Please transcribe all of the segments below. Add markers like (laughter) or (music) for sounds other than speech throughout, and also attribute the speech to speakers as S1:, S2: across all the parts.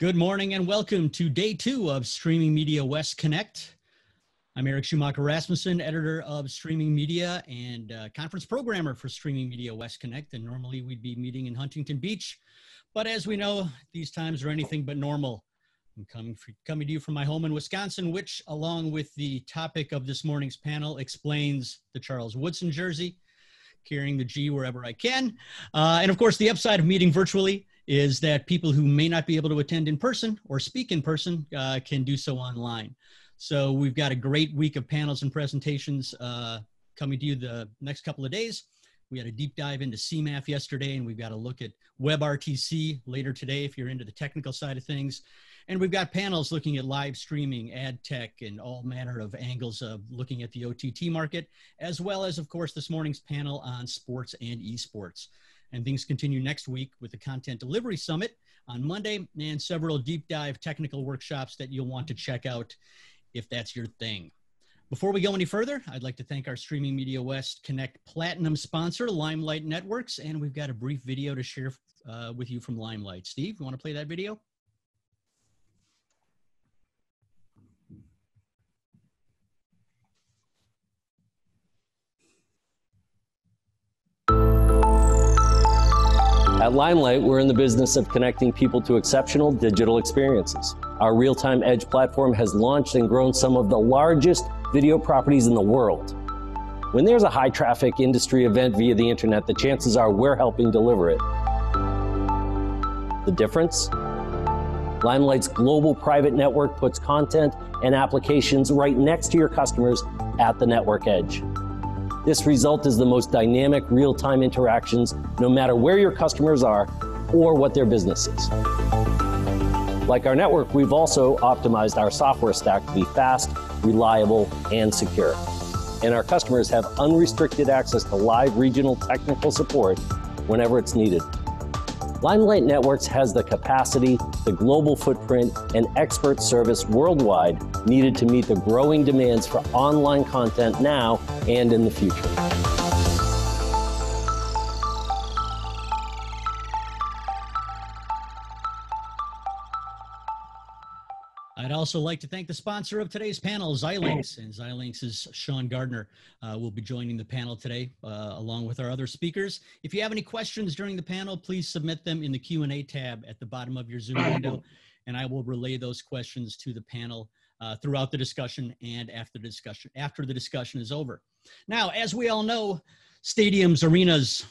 S1: Good morning and welcome to day two of Streaming Media West Connect. I'm Eric Schumacher Rasmussen, editor of Streaming Media and uh, conference programmer for Streaming Media West Connect. And normally we'd be meeting in Huntington Beach, but as we know, these times are anything but normal. I'm coming, for, coming to you from my home in Wisconsin, which, along with the topic of this morning's panel, explains the Charles Woodson jersey, carrying the G wherever I can. Uh, and of course, the upside of meeting virtually is that people who may not be able to attend in person or speak in person uh, can do so online. So we've got a great week of panels and presentations uh, coming to you the next couple of days. We had a deep dive into CMAF yesterday, and we've got a look at WebRTC later today if you're into the technical side of things. And we've got panels looking at live streaming, ad tech, and all manner of angles of looking at the OTT market, as well as, of course, this morning's panel on sports and esports. And things continue next week with the Content Delivery Summit on Monday and several deep dive technical workshops that you'll want to check out if that's your thing. Before we go any further, I'd like to thank our Streaming Media West Connect Platinum sponsor, Limelight Networks, and we've got a brief video to share uh, with you from Limelight. Steve, you want to play that video?
S2: At Limelight, we're in the business of connecting people to exceptional digital experiences. Our real time Edge platform has launched and grown some of the largest video properties in the world. When there's a high traffic industry event via the internet, the chances are we're helping deliver it. The difference? Limelight's global private network puts content and applications right next to your customers at the network edge. This result is the most dynamic real time interactions, no matter where your customers are or what their business is. Like our network, we've also optimized our software stack to be fast, reliable, and secure. And our customers have unrestricted access to live regional technical support whenever it's needed. Limelight Networks has the capacity, the global footprint, and expert service worldwide needed to meet the growing demands for online content now and in the future.
S1: I'd also like to thank the sponsor of today's panel, Xilinx, and Xilinx's Sean Gardner uh, will be joining the panel today, uh, along with our other speakers. If you have any questions during the panel, please submit them in the Q&A tab at the bottom of your Zoom window, and I will relay those questions to the panel uh, throughout the discussion and after the discussion, after the discussion is over. Now, as we all know, stadiums, arenas,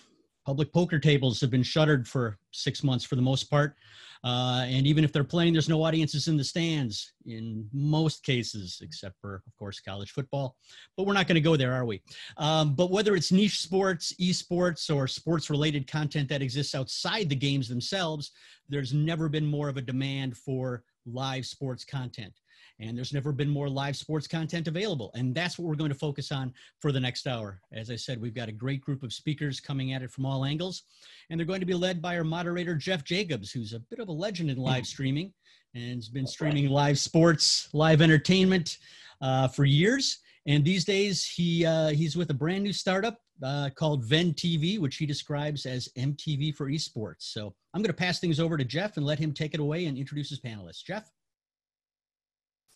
S1: public poker tables have been shuttered for six months for the most part. Uh, and even if they're playing, there's no audiences in the stands in most cases, except for, of course, college football. But we're not going to go there, are we? Um, but whether it's niche sports, esports, or sports related content that exists outside the games themselves, there's never been more of a demand for live sports content and there's never been more live sports content available. And that's what we're going to focus on for the next hour. As I said, we've got a great group of speakers coming at it from all angles, and they're going to be led by our moderator, Jeff Jacobs, who's a bit of a legend in live streaming and has been streaming live sports, live entertainment uh, for years. And these days, he uh, he's with a brand new startup uh, called Venn TV, which he describes as MTV for esports. So I'm going to pass things over to Jeff and let him take it away and introduce his panelists. Jeff.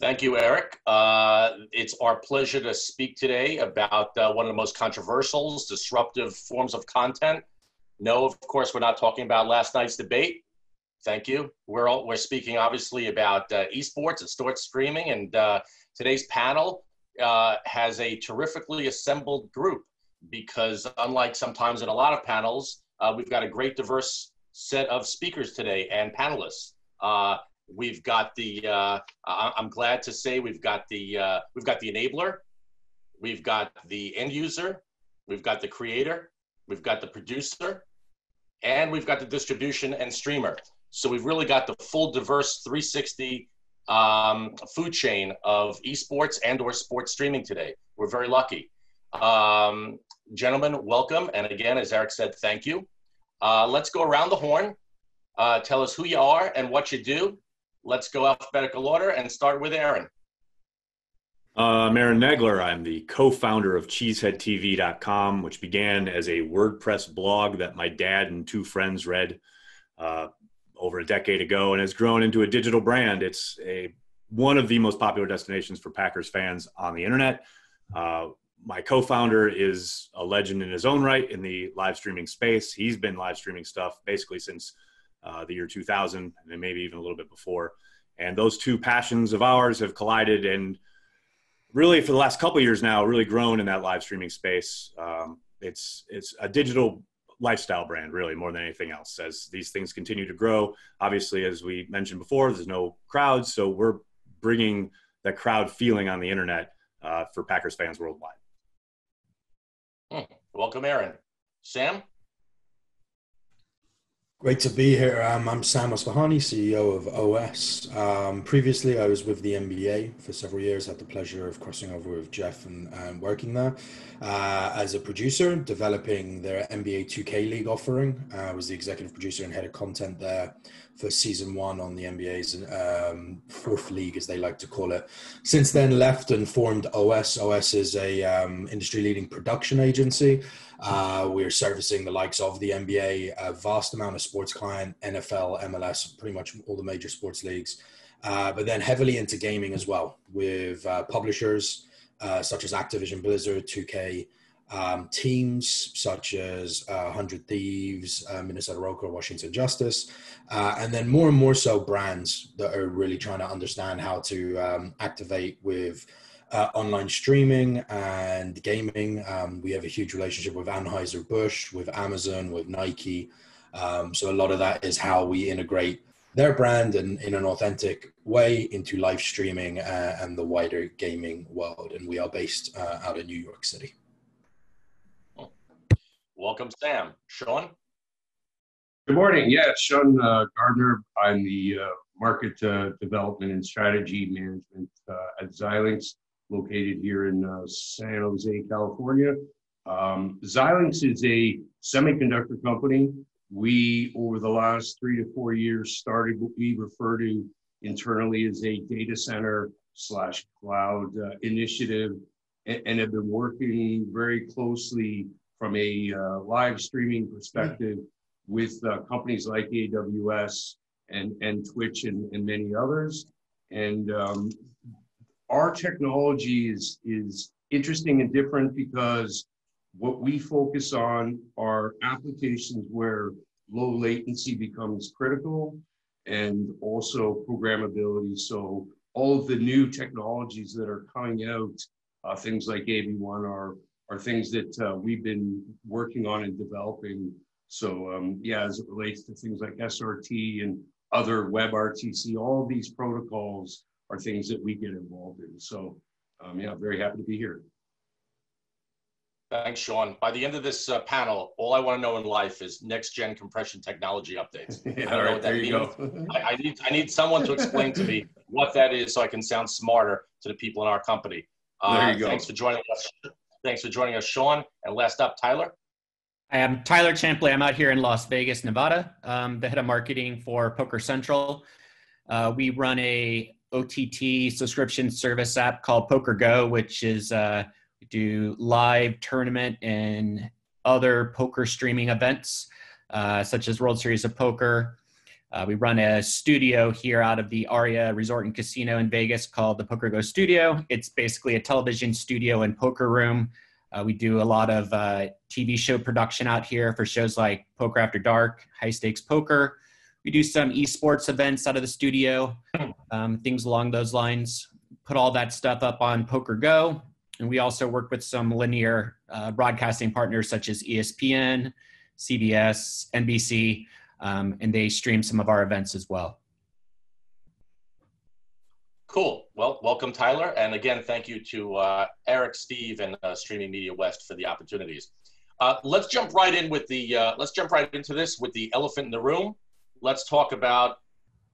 S3: Thank you, Eric. Uh, it's our pleasure to speak today about uh, one of the most controversial, disruptive forms of content. No, of course, we're not talking about last night's debate. Thank you. We're all, we're speaking obviously about uh, esports and sports streaming, and uh, today's panel uh, has a terrifically assembled group because, unlike sometimes in a lot of panels, uh, we've got a great diverse set of speakers today and panelists. We've got the. Uh, I'm glad to say we've got the. Uh, we've got the enabler. We've got the end user. We've got the creator. We've got the producer, and we've got the distribution and streamer. So we've really got the full diverse 360 um, food chain of esports and or sports streaming today. We're very lucky. Um, gentlemen, welcome. And again, as Eric said, thank you. Uh, let's go around the horn. Uh, tell us who you are and what you do, let's go alphabetical order and start with Aaron.
S4: Uh, I'm Aaron Nagler. I'm the co-founder of CheeseheadTV.com, which began as a WordPress blog that my dad and two friends read uh, over a decade ago and has grown into a digital brand. It's a one of the most popular destinations for Packers fans on the internet. Uh, my co-founder is a legend in his own right in the live streaming space. He's been live streaming stuff basically since uh, the year 2000 and maybe even a little bit before. And those two passions of ours have collided and really for the last couple years now really grown in that live streaming space. Um, it's it's a digital lifestyle brand really more than anything else as these things continue to grow obviously as we mentioned before there's no crowds so we're bringing that crowd feeling on the internet uh, for packers fans worldwide
S3: hmm. welcome aaron sam
S5: Great to be here. Um, I'm Sam Asfahani, CEO of OS. Um, previously, I was with the NBA for several years. Had the pleasure of crossing over with Jeff and, and working there uh, as a producer, developing their NBA 2K League offering. I uh, was the executive producer and head of content there for season one on the NBA's um, fourth league, as they like to call it. Since then, left and formed OS. OS is a um, industry-leading production agency. Uh, we're servicing the likes of the NBA, a vast amount of sports client, NFL, MLS, pretty much all the major sports leagues. Uh, but then heavily into gaming as well, with uh, publishers uh, such as Activision Blizzard, 2K, um, teams such as uh, 100 Thieves, uh, Minnesota Rokkr, Washington Justice, uh, and then more and more so brands that are really trying to understand how to um, activate with uh, online streaming and gaming. Um, we have a huge relationship with Anheuser-Busch, with Amazon, with Nike. Um, so a lot of that is how we integrate their brand and in an authentic way into live streaming uh, and the wider gaming world. And we are based uh, out of New York City.
S3: Welcome, Sam. Sean?
S6: Good morning. Yeah, Sean uh, Gardner. I'm the uh, market uh, development and strategy management uh, at Xilinx, located here in uh, San Jose, California. Um, Xilinx is a semiconductor company. We, over the last three to four years, started what we refer to internally as a data center slash cloud uh, initiative and, and have been working very closely from a uh, live streaming perspective with uh, companies like AWS and, and Twitch and, and many others. And um, our technology is, is interesting and different because what we focus on are applications where low latency becomes critical and also programmability. So all of the new technologies that are coming out, uh, things like AV1 are are things that uh, we've been working on and developing. So um, yeah, as it relates to things like SRT and other WebRTC, all these protocols are things that we get involved in. So um, yeah, very happy to be here.
S3: Thanks, Sean. By the end of this uh, panel, all I want to know in life is next gen compression technology updates. (laughs)
S6: yeah, I don't know what that
S3: means. I, I, need I need someone to explain to me what that is so I can sound smarter to the people in our company. Uh, there you go. Thanks for joining us. Thanks for joining us, Sean. And last up, Tyler.
S7: I am Tyler Champley. I'm out here in Las Vegas, Nevada, um, the head of marketing for Poker Central. Uh, we run a OTT subscription service app called Poker Go, which is uh, we do live tournament and other poker streaming events, uh, such as World Series of Poker. Uh, we run a studio here out of the Aria Resort and Casino in Vegas called the Poker Go Studio. It's basically a television studio and poker room. Uh, we do a lot of uh, TV show production out here for shows like Poker After Dark, High Stakes Poker. We do some esports events out of the studio, um, things along those lines. Put all that stuff up on Poker Go. And we also work with some linear uh, broadcasting partners such as ESPN, CBS, NBC um, and they stream some of our events as well.
S3: Cool. Well, welcome, Tyler. And again, thank you to uh, Eric, Steve, and uh, Streaming Media West for the opportunities. Uh, let's jump right in with the. Uh, let's jump right into this with the elephant in the room. Let's talk about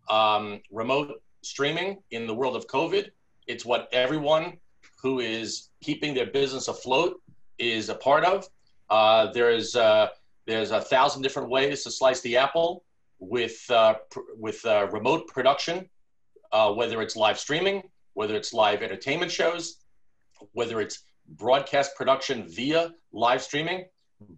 S3: um, remote streaming in the world of COVID. It's what everyone who is keeping their business afloat is a part of. Uh, there is uh, there's a thousand different ways to slice the apple with uh, pr- with uh, remote production, uh, whether it's live streaming, whether it's live entertainment shows, whether it's broadcast production via live streaming,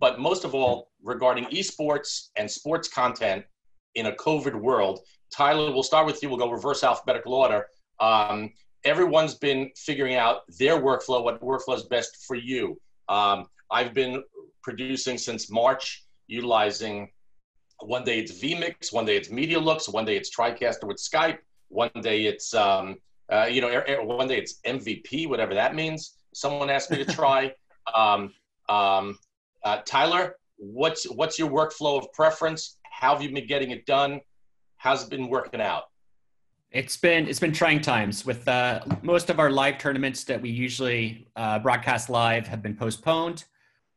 S3: but most of all regarding esports and sports content. In a COVID world. Tyler, we'll start with you. We'll go reverse alphabetical order. Um, everyone's been figuring out their workflow, what workflow is best for you. Um, I've been producing since March, utilizing one day it's vMix, one day it's MediaLux, one day it's TriCaster with Skype, one day it's um, uh, you know, one day it's MVP, whatever that means. Someone asked me to try. (laughs) um, um, uh, Tyler, what's what's your workflow of preference? How have you been getting it done? How's it been working out?
S7: It's been it's been trying times with uh, most of our live tournaments that we usually uh, broadcast live have been postponed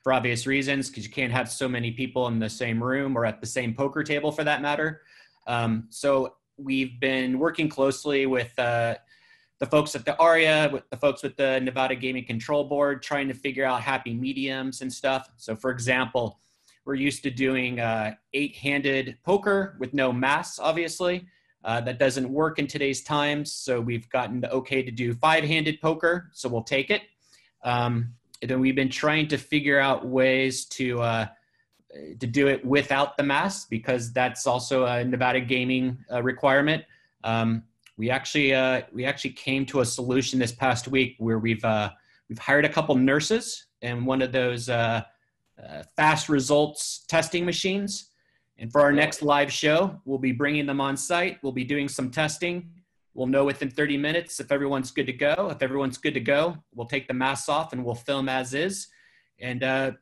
S7: for obvious reasons because you can't have so many people in the same room or at the same poker table for that matter. Um, so we've been working closely with uh, the folks at the ARIA, with the folks with the Nevada Gaming Control Board, trying to figure out happy mediums and stuff. So, for example, we're used to doing uh, eight-handed poker with no mass, obviously. Uh, that doesn't work in today's times, so we've gotten the okay to do five-handed poker, so we'll take it. Um, and then we've been trying to figure out ways to uh, to do it without the mass because that's also a Nevada gaming uh, requirement. Um, we actually uh, we actually came to a solution this past week where we've uh, we've hired a couple nurses and one of those uh, fast results testing machines. And for our next live show, we'll be bringing them on site. We'll be doing some testing. We'll know within 30 minutes if everyone's good to go. If everyone's good to go, we'll take the masks off and we'll film as is. And uh,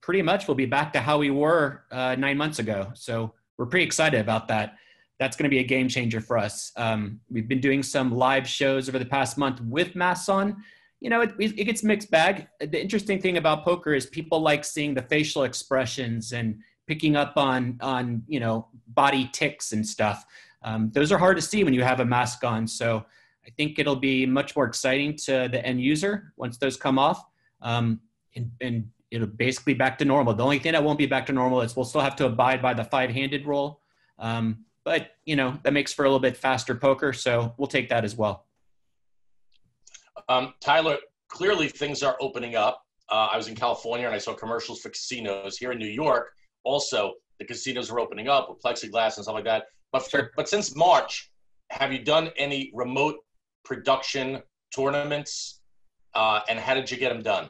S7: pretty much we'll be back to how we were uh, nine months ago. So we're pretty excited about that. That's going to be a game changer for us. Um, we've been doing some live shows over the past month with masks on. You know, it, it gets mixed bag. The interesting thing about poker is people like seeing the facial expressions and picking up on on you know body tics and stuff. Um, those are hard to see when you have a mask on. So I think it'll be much more exciting to the end user once those come off. Um, and, and it'll basically back to normal. The only thing that won't be back to normal is we'll still have to abide by the five-handed rule. Um, but you know that makes for a little bit faster poker, so we'll take that as well.
S3: Um, Tyler, clearly things are opening up. Uh, I was in California and I saw commercials for casinos here in New York. Also, the casinos are opening up with plexiglass and stuff like that. But for, sure. but since March, have you done any remote production tournaments? Uh, and how did you get them done?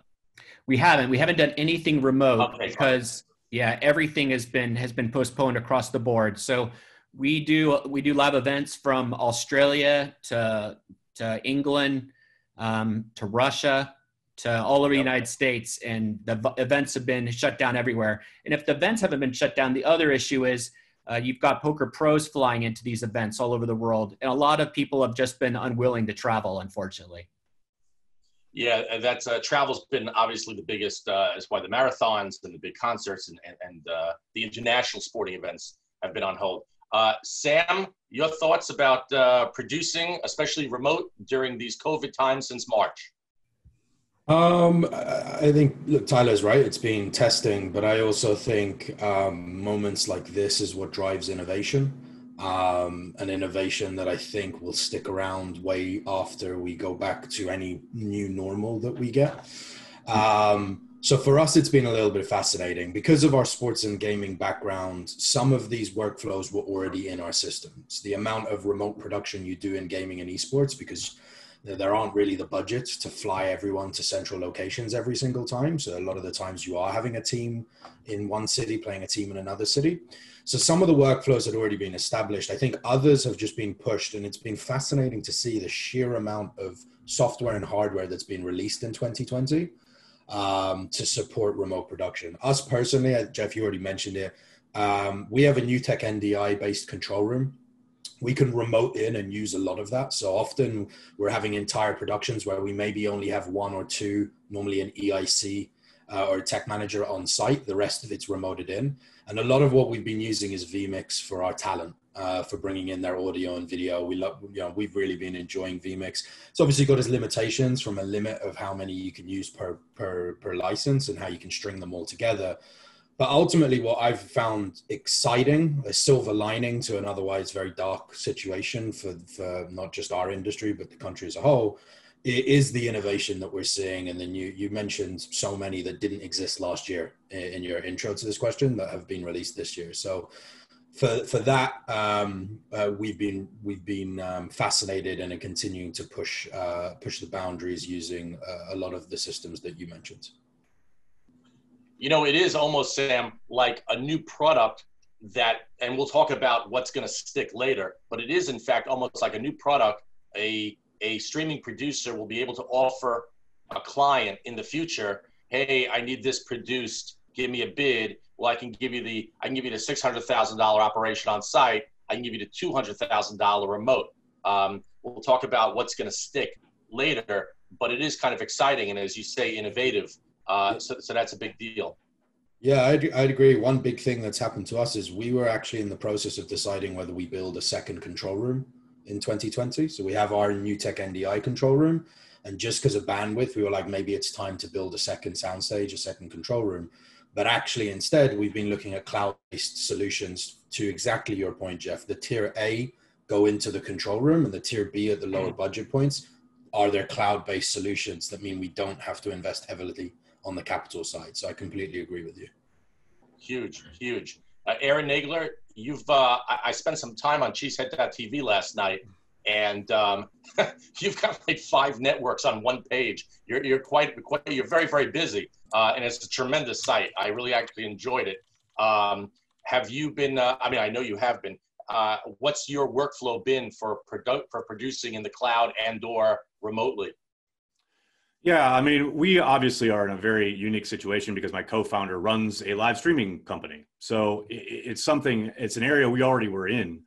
S7: We haven't. We haven't done anything remote okay, because fine. yeah, everything has been has been postponed across the board. So we do we do live events from Australia to to England um, to Russia to all over the United States, and the events have been shut down everywhere. And if the events haven't been shut down, the other issue is uh, you've got poker pros flying into these events all over the world, and a lot of people have just been unwilling to travel, unfortunately.
S3: Yeah, that's uh, travel's been obviously the biggest. Uh, is why the marathons and the big concerts and and, and uh, the international sporting events have been on hold. Uh, Sam, your thoughts about uh, producing, especially remote, during these COVID times since March?
S5: Um, I think look, Tyler's right. It's been testing, but I also think um, moments like this is what drives innovation um, an innovation that I think will stick around way after we go back to any new normal that we get. Um, so for us, it's been a little bit fascinating because of our sports and gaming background. Some of these workflows were already in our systems. The amount of remote production you do in gaming and esports, because there aren't really the budgets to fly everyone to central locations every single time. So a lot of the times you are having a team in one city playing a team in another city. So some of the workflows had already been established. I think others have just been pushed, and it's been fascinating to see the sheer amount of software and hardware that's been released in 2020 um, to support remote production. Us personally, uh, Jeff, you already mentioned it. Um, we have a NewTek NDI based control room. We can remote in and use a lot of that. So often we're having entire productions where we maybe only have one or two, normally an EIC uh, or tech manager on site. The rest of it's remoted in. And a lot of what we've been using is vMix for our talent, uh, for bringing in their audio and video. We love, you know, we've really been enjoying vMix. It's obviously got its limitations from a limit of how many you can use per per per license and how you can string them all together. But ultimately, what I've found exciting, a silver lining to an otherwise very dark situation for, for not just our industry, but the country as a whole, is the innovation that we're seeing and then you you mentioned so many that didn't exist last year in your intro to this question that have been released this year so for for that, um, uh, we've been we've been um, fascinated and are continuing to push uh, push the boundaries using uh, a lot of the systems that you mentioned.
S3: You know, it is almost Sam like a new product that, and we'll talk about what's going to stick later. But it is in fact almost like a new product. A a streaming producer will be able to offer a client in the future, hey, I need this produced. Give me a bid well, I can give you the I can give you the six hundred thousand dollar operation on site. I can give you the two hundred thousand dollar remote. Um, we'll talk about what's going to stick later, but it is kind of exciting and, as you say, innovative. Uh, so, so that's a big deal.
S5: Yeah, I'd, I'd agree. One big thing that's happened to us is we were actually in the process of deciding whether we build a second control room in 2020. So we have our NewTek NDI control room. And just because of bandwidth, we were like, maybe it's time to build a second soundstage, a second control room. But actually, instead, we've been looking at cloud based solutions to exactly your point, Jeff. The tier A go into the control room, and the tier B at the lower budget points are there cloud based solutions that mean we don't have to invest heavily on the capital side. So I completely agree with you.
S3: Huge, huge. Uh, Aaron Nagler, you've uh, I, I spent some time on Cheesehead.tv last night, and um, (laughs) you've got like five networks on one page. You're, you're quite, quite you're very very busy, uh, and it's a tremendous site. I really actually enjoyed it. Um, have you been? Uh, I mean, I know you have been. Uh, what's your workflow been for produ- for producing in the cloud and or remotely?
S4: Yeah, I mean, we obviously are in a very unique situation because my co-founder runs a live streaming company. So it's something, it's an area we already were in.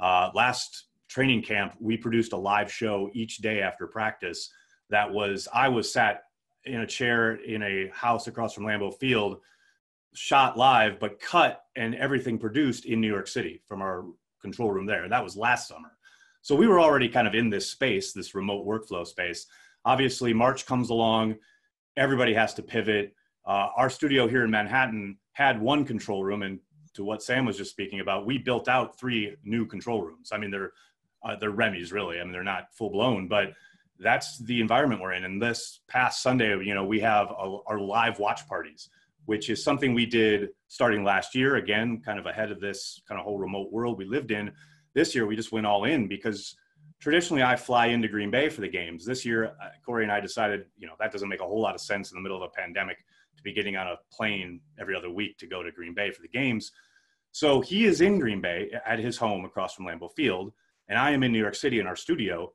S4: Uh, last training camp, we produced a live show each day after practice. That was I was sat in a chair in a house across from Lambeau Field, shot live, but cut and everything produced in New York City from our control room there. That was last summer. So we were already kind of in this space, this remote workflow space. Obviously, March comes along, everybody has to pivot. Uh, our studio here in Manhattan had one control room, and to what Sam was just speaking about, we built out three new control rooms. I mean, they're uh, they're REMI's really. I mean, they're not full blown, but that's the environment we're in. And this past Sunday, you know, we have a, our live watch parties, which is something we did starting last year. Again, kind of ahead of this kind of whole remote world we lived in. This year, we just went all in because traditionally I fly into Green Bay for the games. This year, uh, Corey and I decided, you know, that doesn't make a whole lot of sense in the middle of a pandemic to be getting on a plane every other week to go to Green Bay for the games. So he is in Green Bay at his home across from Lambeau Field and I am in New York City in our studio,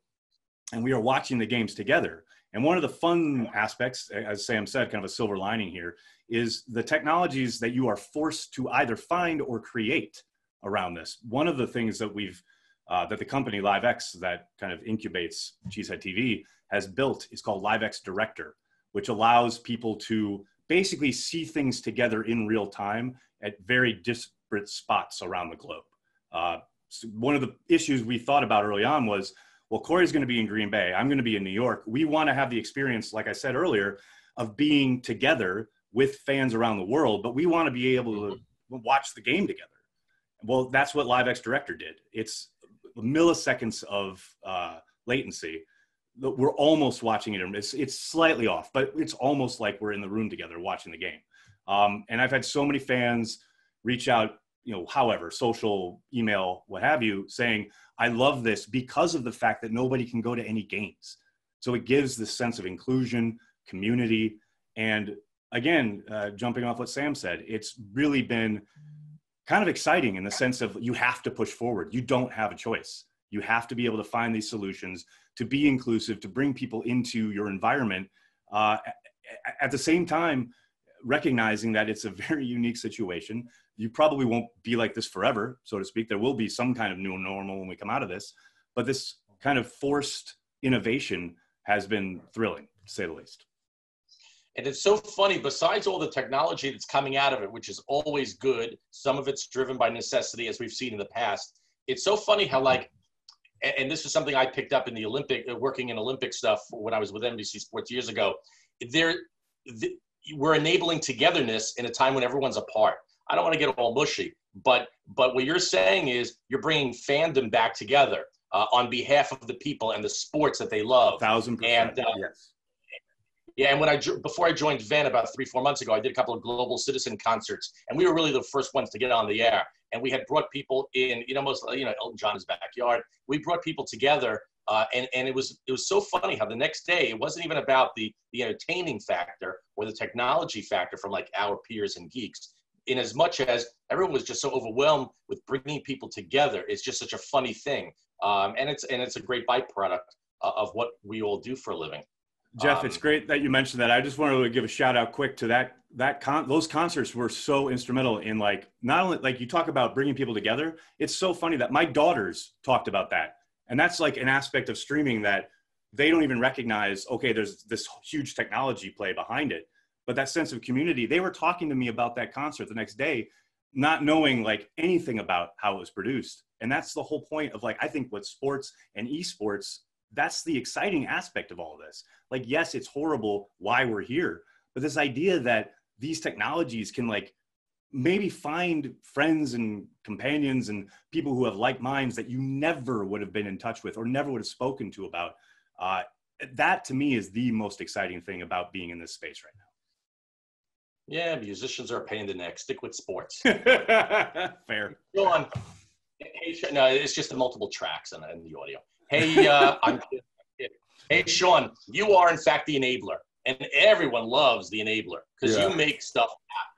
S4: and we are watching the games together. And one of the fun aspects, as Sam said, kind of a silver lining here, is the technologies that you are forced to either find or create around this. One of the things that we've uh, that the company LiveX that kind of incubates Cheesehead TV has built is called LiveX Director, which allows people to basically see things together in real time at very disparate spots around the globe. Uh, one of the issues we thought about early on was, well, Corey's going to be in Green Bay. I'm going to be in New York. We want to have the experience, like I said earlier, of being together with fans around the world, but we want to be able to watch the game together. Well, that's what LiveX Director did. It's milliseconds of uh, latency. We're almost watching it. It's, it's slightly off, but it's almost like we're in the room together watching the game. Um, and I've had so many fans reach out you know, however, social, email, what have you, saying, I love this because of the fact that nobody can go to any games. So it gives this sense of inclusion, community, and again, uh, jumping off what Sam said, it's really been kind of exciting in the sense of you have to push forward. You don't have a choice. You have to be able to find these solutions to be inclusive, to bring people into your environment. Uh, at the same time, recognizing that it's a (laughs) very unique situation you probably won't be like this forever, so to speak. There will be some kind of new normal when we come out of this, but this kind of forced innovation has been thrilling, to say the least.
S3: And it's so funny, besides all the technology that's coming out of it, which is always good, some of it's driven by necessity, as we've seen in the past. It's so funny how, like, and this is something I picked up in the Olympic, uh, working in Olympic stuff when I was with NBC Sports years ago. There, the, we're enabling togetherness in a time when everyone's apart. I don't want to get all mushy, but but what you're saying is you're bringing fandom back together uh, on behalf of the people and the sports that they love.
S4: Thousand percent.
S3: And, uh,
S4: yes.
S3: Yeah, and when I before I joined Venn about three four months ago, I did a couple of global citizen concerts, and we were really the first ones to get on the air. and we had brought people in, you know, most, you know, Elton John's backyard. We brought people together, uh, and and it was it was so funny how the next day it wasn't even about the the entertaining factor or the technology factor from like our peers and geeks. In as much as everyone was just so overwhelmed with bringing people together, it's just such a funny thing, um, and it's and it's a great byproduct uh, of what we all do for a living.
S4: Jeff,
S3: Um,
S4: it's great that you mentioned that. I just wanted to give a shout out quick to that. That con- those concerts were so instrumental in like not only like you talk about bringing people together. It's so funny that my daughters talked about that, and that's like an aspect of streaming that they don't even recognize. Okay, there's this huge technology play behind it, but that sense of community. They were talking to me about that concert the next day, not knowing like anything about how it was produced, and that's the whole point of like I think what sports and esports that's the exciting aspect of all this. Like, yes, it's horrible why we're here, but this idea that these technologies can like maybe find friends and companions and people who have like minds that you never would have been in touch with or never would have spoken to about. Uh, that to me is the most exciting thing about being in this space right now.
S3: Yeah, musicians are a pain in the neck. Stick with sports. (laughs)
S4: Fair.
S3: Go on. Hey, no, it's just the multiple tracks and, and the audio. Hey, uh, I'm kidding, I'm kidding. Hey, Sean, you are in fact the enabler, and everyone loves the enabler because
S5: Yeah.
S3: you make stuff happen.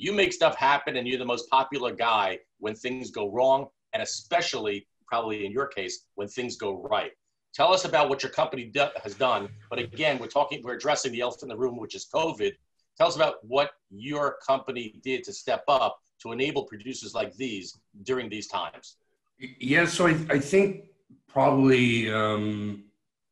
S3: You make stuff happen, and you're the most popular guy when things go wrong, and especially, probably in your case, when things go right. Tell us about what your company do- has done. But again, we're talking, we're addressing the elephant in the room, which is COVID. Tell us about what your company did to step up to enable producers like these during these times.
S6: Yeah, so I, I think probably um,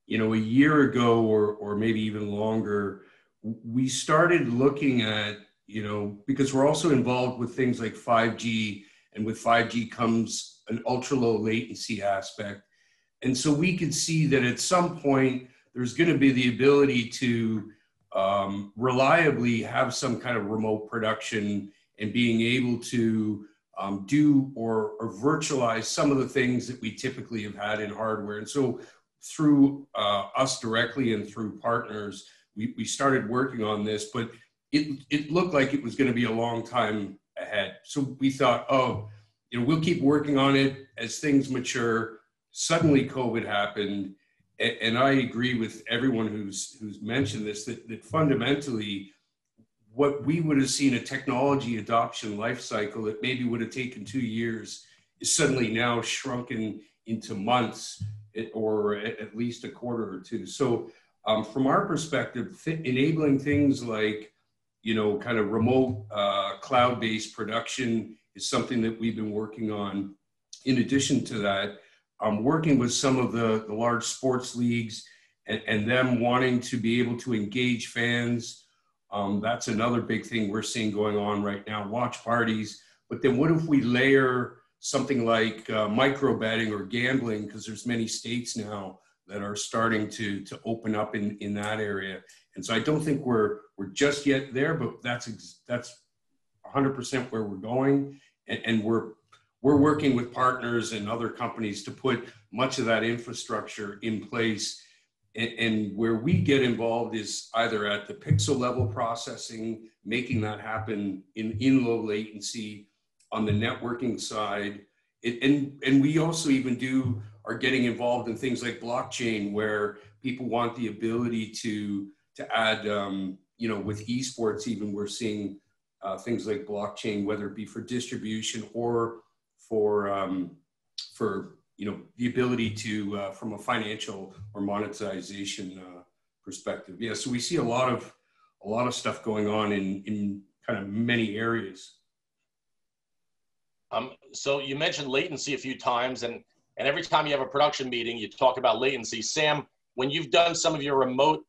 S6: you know a year ago or or maybe even longer, we started looking at you know because we're also involved with things like 5G, and with 5G comes an ultra low latency aspect, and so we could see that at some point there's going to be the ability to um, reliably have some kind of remote production and being able to um, do or, or virtualize some of the things that we typically have had in hardware. And so through uh, us directly and through partners, we, we started working on this, but it, it looked like it was going to be a long time ahead. So we thought, oh, you know, we'll keep working on it as things mature. Suddenly COVID happened. A- And I agree with everyone who's, who's mentioned this, that, that fundamentally what we would have seen a technology adoption life cycle that maybe would have taken two years is suddenly now shrunken into months or at at least a quarter or two. So um, from our perspective, th- enabling things like, you know, kind of remote uh, cloud-based production is something that we've been working on. In addition to that, I'm working with some of the, the large sports leagues and, and them wanting to be able to engage fans um, that's another big thing we're seeing going on right now watch parties. But then what if we layer something like uh, micro betting or gambling? Because there's many states now that are starting to, to open up in, in that area. And so I don't think we're, we're just yet there, but that's, ex- that's 100% where we're going. And, and we're, we're working with partners and other companies to put much of that infrastructure in place and, and where we get involved is either at the pixel level processing, making that happen in, in low latency on the networking side. It, and, and we also even do are getting involved in things like blockchain where people want the ability to, to add, um, you know, with esports, even we're seeing uh, things like blockchain, whether it be for distribution or for, um, for you know the ability to uh, from a financial or monetization uh, perspective yeah so we see a lot of a lot of stuff going on in in kind of many areas
S3: Um, so you mentioned latency a few times, and and every time you have a production meeting, you talk about latency. Sam, when you've done some of your remote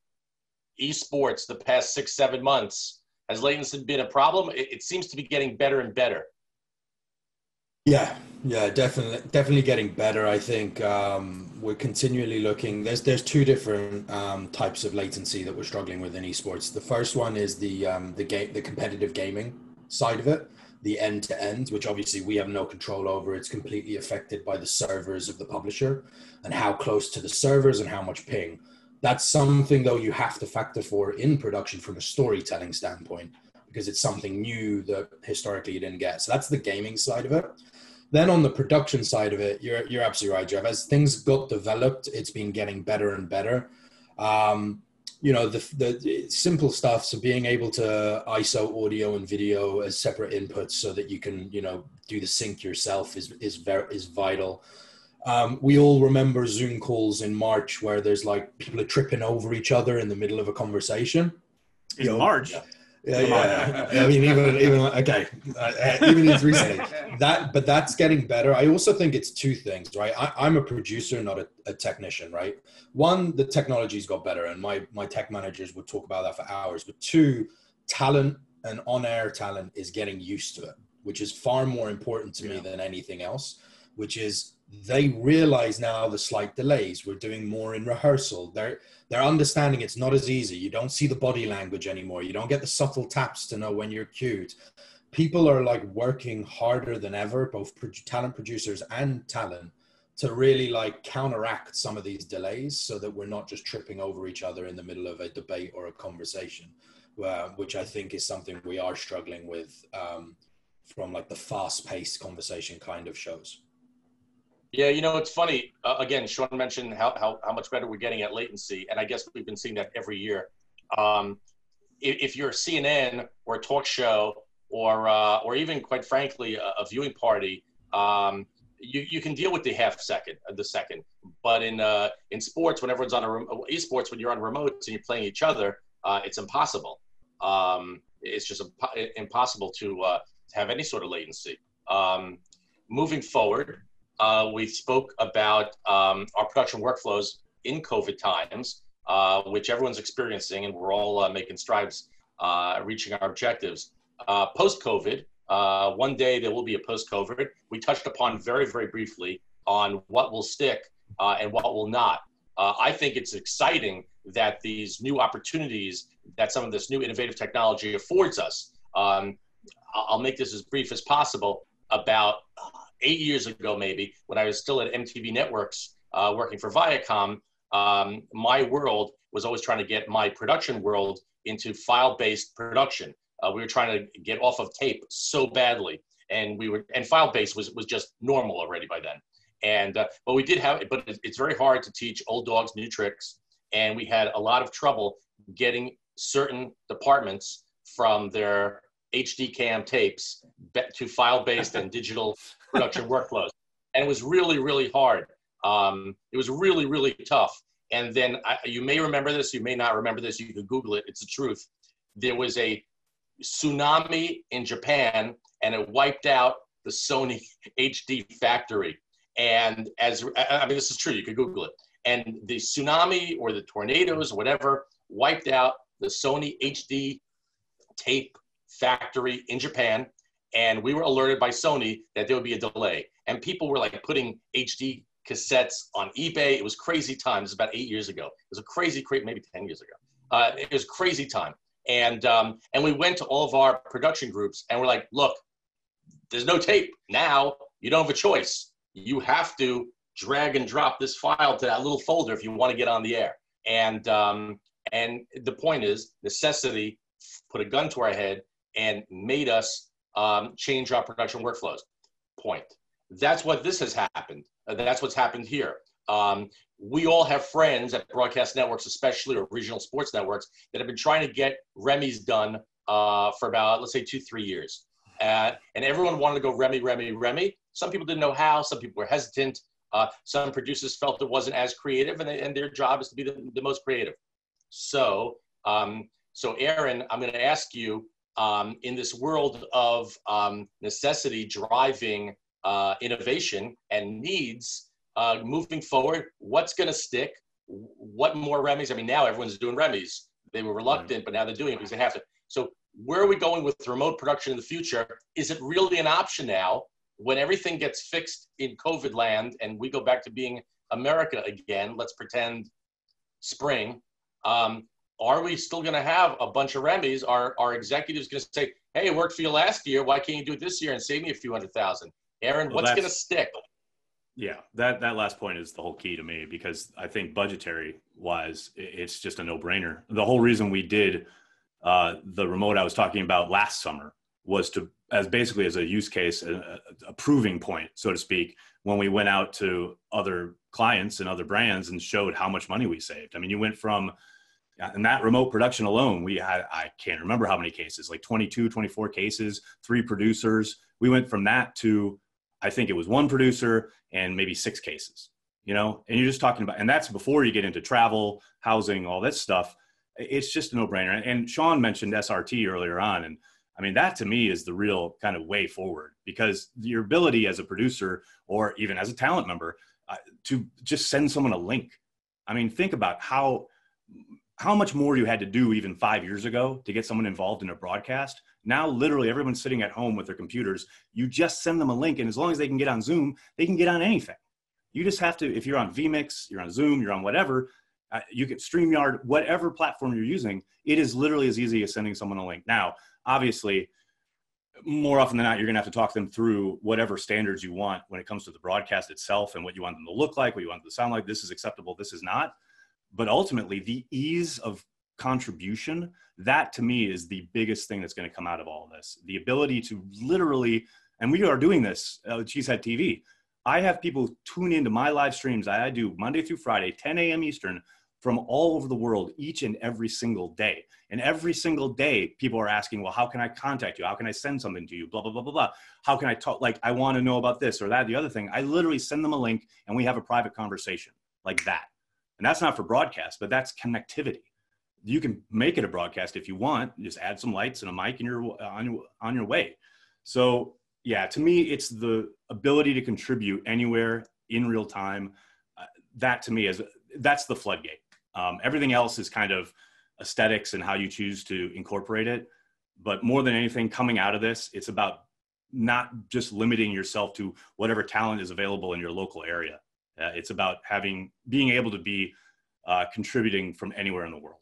S3: esports the past six seven months, has latency been a problem? It, it seems to be getting better and better.
S5: Yeah, yeah, definitely, definitely getting better. I think um, we're continually looking. There's there's two different um, types of latency that we're struggling with in esports. The first one is the um, the game, the competitive gaming side of it, the end to end, which obviously we have no control over. It's completely affected by the servers of the publisher and how close to the servers and how much ping. That's something though you have to factor for in production from a storytelling standpoint because it's something new that historically you didn't get. So that's the gaming side of it. Then on the production side of it, you're you're absolutely right, Jeff. As things got developed, it's been getting better and better. Um, you know the the simple stuff. So being able to ISO audio and video as separate inputs, so that you can you know do the sync yourself is is very is vital. Um, we all remember Zoom calls in March where there's like people are tripping over each other in the middle of a conversation.
S4: In you know, March.
S5: Yeah. Yeah, yeah. I mean, even even okay, uh, even as recently that, but that's getting better. I also think it's two things, right? I, am a producer, not a, a, technician, right? One, the technology's got better, and my my tech managers would talk about that for hours. But two, talent and on-air talent is getting used to it, which is far more important to yeah. me than anything else. Which is they realize now the slight delays. We're doing more in rehearsal. They're they're understanding it's not as easy. You don't see the body language anymore. You don't get the subtle taps to know when you're cued. People are like working harder than ever, both talent producers and talent, to really like counteract some of these delays, so that we're not just tripping over each other in the middle of a debate or a conversation, uh, which I think is something we are struggling with um, from like the fast-paced conversation kind of shows.
S3: Yeah, you know, it's funny. Uh, again, Sean mentioned how, how, how much better we're getting at latency. And I guess we've been seeing that every year. Um, if, if, you're a CNN or a talk show or, uh, or even, quite frankly, a, a viewing party, um, you, you can deal with the half second, uh, the second. But in, uh, in sports, when everyone's on a esports, when you're on remotes and you're playing each other, uh, it's impossible. Um, it's just impossible to, uh, to have any sort of latency. Um, moving forward, uh, we spoke about um, our production workflows in COVID times, uh, which everyone's experiencing, and we're all uh, making strides uh, reaching our objectives. Uh, post COVID, uh, one day there will be a post COVID. We touched upon very, very briefly on what will stick and what will not. I think it's exciting that these new opportunities that some of this new innovative technology affords us. Um, I'll make this as brief as possible about eight years ago, maybe, when I was still at MTV Networks uh, working for Viacom, um, my world was always trying to get my production world into file-based production. Uh, we were trying to get off of tape so badly, and we were and file-based was was just normal already by then. And uh, but we did have, but it's very hard to teach old dogs new tricks, and we had a lot of trouble getting certain departments from their HD cam tapes to file-based and digital production workflows. And it was really, really hard. Um, it was really, really tough. And then I, you may remember this, you may not remember this, you could Google it, it's the truth. There was a tsunami in Japan and it wiped out the Sony (laughs) HD factory. And as I mean, this is true, you could Google it. And the tsunami or the tornadoes, whatever, wiped out the Sony HD tape factory in Japan and we were alerted by Sony that there would be a delay. And people were like putting HD cassettes on eBay. It was crazy time. This is about eight years ago. It was a crazy, crazy maybe 10 years ago. Uh, it was crazy time. And, um, and we went to all of our production groups and we're like, look, there's no tape. Now you don't have a choice. You have to drag and drop this file to that little folder if you want to get on the air. And, um, and the point is necessity put a gun to our head and made us um, change our production workflows. Point. That's what this has happened. Uh, that's what's happened here. Um, we all have friends at broadcast networks, especially or regional sports networks, that have been trying to get REMI's done uh, for about, let's say, two, three years. Uh, and everyone wanted to go REMI, REMI, REMI. Some people didn't know how. Some people were hesitant. Uh, some producers felt it wasn't as creative, and, they, and their job is to be the, the most creative. So, um, so Aaron, I'm going to ask you um, in this world of um, necessity driving uh, innovation and needs uh, moving forward, what's going to stick? What more REMI's? I mean, now everyone's doing REMI's. They were reluctant, but now they're doing it because they have to. So, where are we going with remote production in the future? Is it really an option now when everything gets fixed in COVID land and we go back to being America again? Let's pretend spring. Um, are we still going to have a bunch of REMI's? Are our executives going to say, "Hey, it worked for you last year. Why can't you do it this year and save me a few hundred thousand? Aaron, well, what's going to stick?
S4: Yeah, that that last point is the whole key to me because I think budgetary wise, it's just a no brainer. The whole reason we did uh, the remote I was talking about last summer was to as basically as a use case, a, a, proving point, so to speak, when we went out to other clients and other brands and showed how much money we saved. I mean, you went from in that remote production alone, we had, I can't remember how many cases, like 22, 24 cases, three producers. We went from that to, I think it was one producer and maybe six cases, you know, and you're just talking about, and that's before you get into travel, housing, all this stuff. It's just a no brainer. And Sean mentioned SRT earlier on. And I mean, that to me is the real kind of way forward because your ability as a producer or even as a talent member uh, to just send someone a link. I mean, think about how how much more you had to do even five years ago to get someone involved in a broadcast. Now, literally, everyone's sitting at home with their computers. You just send them a link, and as long as they can get on Zoom, they can get on anything. You just have to, if you're on vMix, you're on Zoom, you're on whatever, uh, you can StreamYard, whatever platform you're using, it is literally as easy as sending someone a link. Now, obviously, more often than not, you're going to have to talk them through whatever standards you want when it comes to the broadcast itself and what you want them to look like, what you want them to sound like. This is acceptable, this is not. But ultimately, the ease of contribution, that to me is the biggest thing that's going to come out of all this. The ability to literally, and we are doing this uh, Cheesehead TV. I have people tune into my live streams I do Monday through Friday, 10 a.m. Eastern, from all over the world each and every single day. And every single day, people are asking, well, how can I contact you? How can I send something to you? Blah, blah, blah, blah, blah. How can I talk? Like, I want to know about this or that, the other thing. I literally send them a link and we have a private conversation like that. And that's not for broadcast, but that's connectivity. You can make it a broadcast if you want, just add some lights and a mic and you're on, on your way. So, yeah, to me, it's the ability to contribute anywhere in real time. Uh, that to me is that's the floodgate um, everything else is kind of aesthetics and how you choose to incorporate it. But more than anything, coming out of this, it's about not just limiting yourself to whatever talent is available in your local area. Uh, it's about having being able to be uh, contributing from anywhere in the world.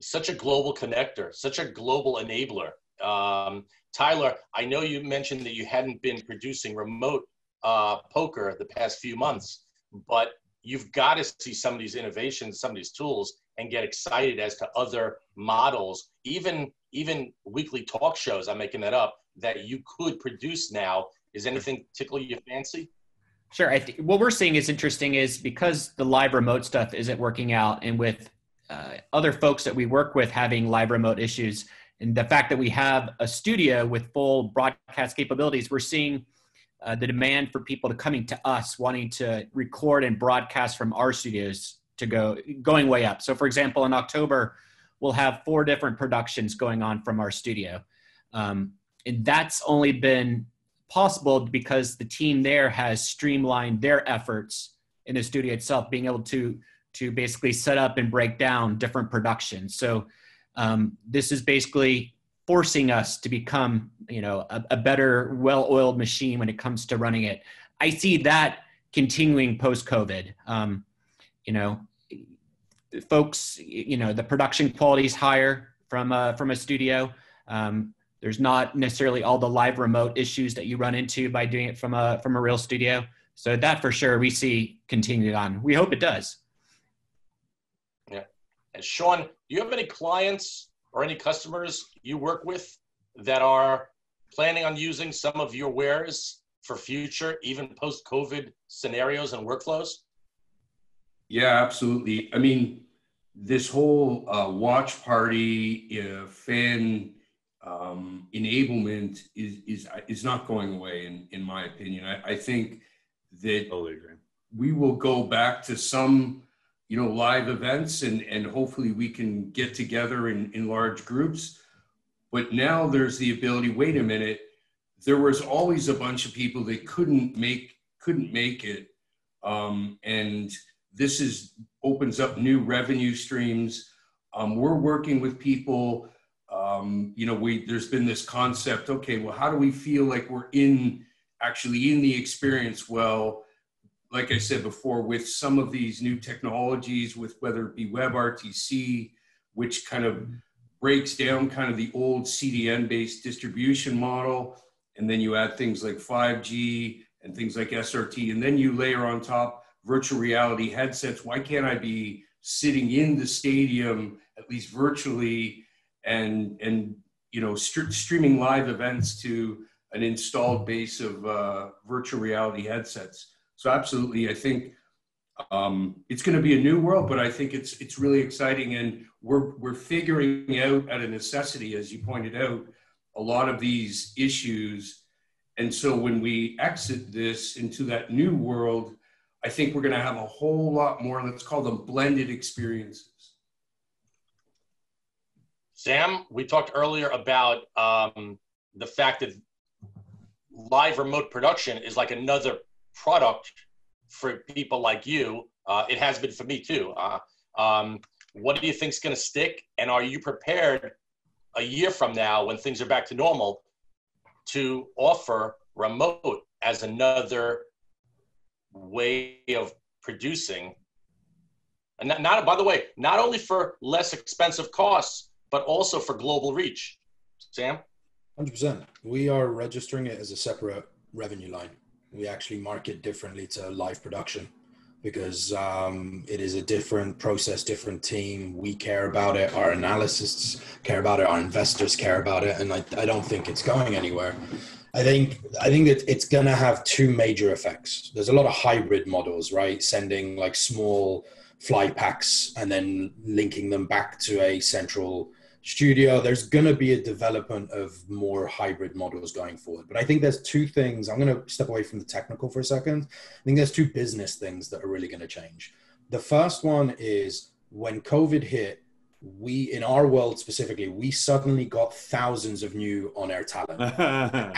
S3: Such a global connector, such a global enabler. Um, Tyler, I know you mentioned that you hadn't been producing remote uh, poker the past few months, but you've got to see some of these innovations, some of these tools, and get excited as to other models, even even weekly talk shows. I'm making that up that you could produce now. Is anything tickle your fancy?
S7: Sure. I th- what we're seeing is interesting is because the live remote stuff isn't working out, and with uh, other folks that we work with having live remote issues, and the fact that we have a studio with full broadcast capabilities, we're seeing uh, the demand for people to coming to us wanting to record and broadcast from our studios to go going way up. So, for example, in October, we'll have four different productions going on from our studio, um, and that's only been possible because the team there has streamlined their efforts in the studio itself, being able to to basically set up and break down different productions. So, um, this is basically forcing us to become you know a, a better well-oiled machine when it comes to running it. I see that continuing post covid um, you know folks you know the production quality is higher from a, from a studio. Um, there's not necessarily all the live remote issues that you run into by doing it from a from a real studio so that for sure we see continued on we hope it does
S3: yeah and sean do you have any clients or any customers you work with that are planning on using some of your wares for future, even post COVID scenarios and workflows?
S6: Yeah, absolutely. I mean, this whole uh, watch party uh, fan um, enablement is is is not going away, in in my opinion. I, I think that
S4: totally
S6: we will go back to some you know live events and and hopefully we can get together in in large groups. But now there's the ability wait a minute there was always a bunch of people that couldn't make couldn't make it. Um, and this is opens up new revenue streams. Um, we're working with people um, you know we there's been this concept okay well how do we feel like we're in actually in the experience well like I said before, with some of these new technologies, with whether it be WebRTC, which kind of breaks down kind of the old CDN based distribution model, and then you add things like 5G and things like SRT, and then you layer on top virtual reality headsets. Why can't I be sitting in the stadium, at least virtually, and and you know st- streaming live events to an installed base of uh, virtual reality headsets. So absolutely, I think um, it's going to be a new world, but I think it's it's really exciting, and we're we're figuring out at a necessity, as you pointed out, a lot of these issues. And so when we exit this into that new world, I think we're going to have a whole lot more. Let's call them blended experiences.
S3: Sam, we talked earlier about um, the fact that live remote production is like another product for people like you. Uh, it has been for me too. Uh, um, what do you think is going to stick? And are you prepared a year from now when things are back to normal to offer remote as another way of producing? And not, not by the way, not only for less expensive costs, but also for global reach. Sam?
S5: 100%. We are registering it as a separate revenue line. We actually market differently to live production because um, it is a different process, different team. We care about it. Our analysts care about it. Our investors care about it. And I, I don't think it's going anywhere. I think I think that it's going to have two major effects. There's a lot of hybrid models, right? Sending like small fly packs and then linking them back to a central studio there's going to be a development of more hybrid models going forward. But i think there's two things i'm going to step away from the technical for a second. I think there's two business things that are really going to change. The first one is when covid hit we in our world specifically we suddenly got thousands of new on-air talent. (laughs)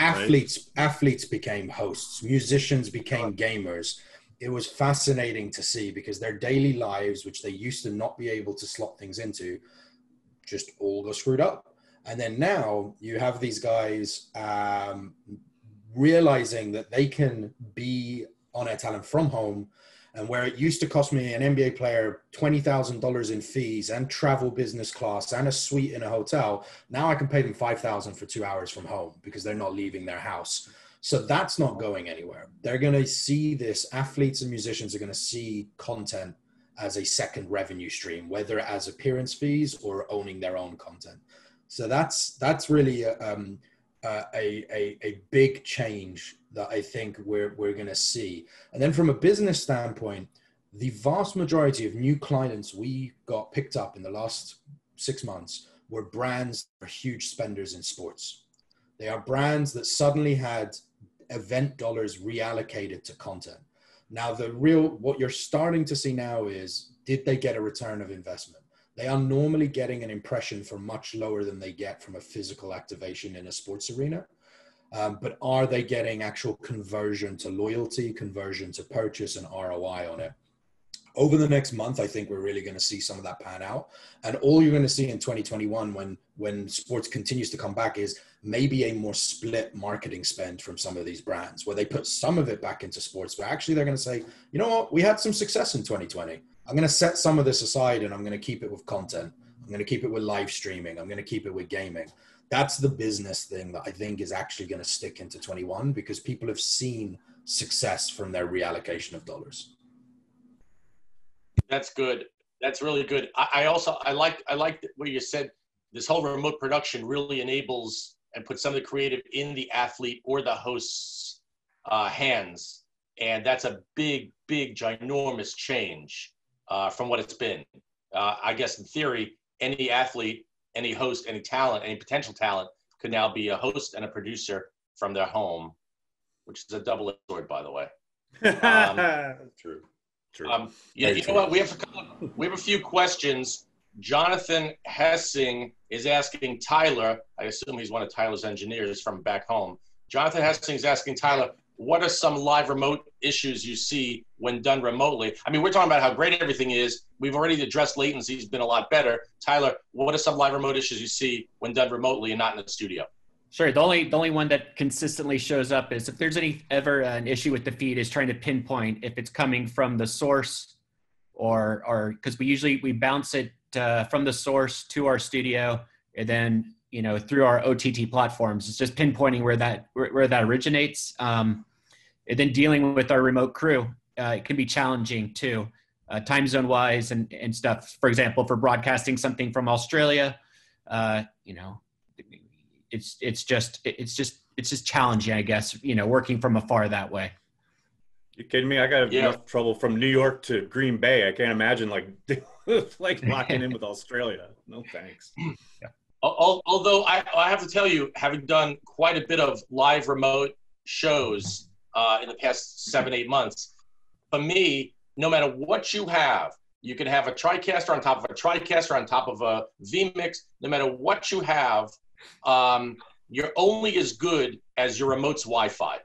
S5: Athletes athletes became hosts musicians became gamers. It was fascinating to see because their daily lives which they used to not be able to slot things into just all got screwed up. And then now you have these guys um, realizing that they can be on air talent from home. And where it used to cost me an NBA player $20,000 in fees and travel business class and a suite in a hotel, now I can pay them 5000 for two hours from home because they're not leaving their house. So that's not going anywhere. They're going to see this. Athletes and musicians are going to see content as a second revenue stream, whether as appearance fees or owning their own content. So that's that's really a, um, a, a, a big change that I think we're we're going to see. And then from a business standpoint, the vast majority of new clients we got picked up in the last six months were brands are huge spenders in sports. They are brands that suddenly had event dollars reallocated to content. Now, the real, what you're starting to see now is did they get a return of investment? They are normally getting an impression for much lower than they get from a physical activation in a sports arena. Um, but are they getting actual conversion to loyalty, conversion to purchase, and ROI on it? Over the next month, I think we're really going to see some of that pan out. And all you're going to see in 2021 when when sports continues to come back is maybe a more split marketing spend from some of these brands where they put some of it back into sports, but actually they're going to say, you know what, we had some success in 2020. I'm going to set some of this aside and I'm going to keep it with content. I'm going to keep it with live streaming. I'm going to keep it with gaming. That's the business thing that I think is actually going to stick into 21 because people have seen success from their reallocation of dollars.
S3: That's good. That's really good. I, I also I like I like what you said. This whole remote production really enables and puts some of the creative in the athlete or the host's uh, hands, and that's a big, big, ginormous change uh, from what it's been. Uh, I guess in theory, any athlete, any host, any talent, any potential talent could now be a host and a producer from their home, which is a double-edged sword, by the way. (laughs)
S4: Um, True.
S3: True. Um, yeah, you know what? We have a couple, we have a few questions. Jonathan Hessing is asking Tyler. I assume he's one of Tyler's engineers from back home. Jonathan Hessing is asking Tyler, what are some live remote issues you see when done remotely? I mean, we're talking about how great everything is. We've already addressed latency; has been a lot better. Tyler, what are some live remote issues you see when done remotely and not in the studio?
S7: Sure. The only the only one that consistently shows up is if there's any ever an issue with the feed is trying to pinpoint if it's coming from the source or or because we usually we bounce it uh, from the source to our studio and then you know through our OTT platforms. It's just pinpointing where that where, where that originates. Um, and then dealing with our remote crew, uh, it can be challenging too, uh, time zone wise and and stuff. For example, for broadcasting something from Australia uh, you know, it's it's just it's just it's just challenging, I guess. You know, working from afar that way.
S4: You kidding me? I got
S3: Yeah.
S4: enough trouble from New York to Green Bay. I can't imagine like (laughs) like locking in with Australia. No thanks. (clears throat)
S3: Al- al- Although I, I have to tell you, having done quite a bit of live remote shows uh, in the past seven, eight months, for me, no matter what you have, you can have a TriCaster on top of a TriCaster on top of a vMix. No matter what you have, um, you're only as good as your remote's Wi-Fi,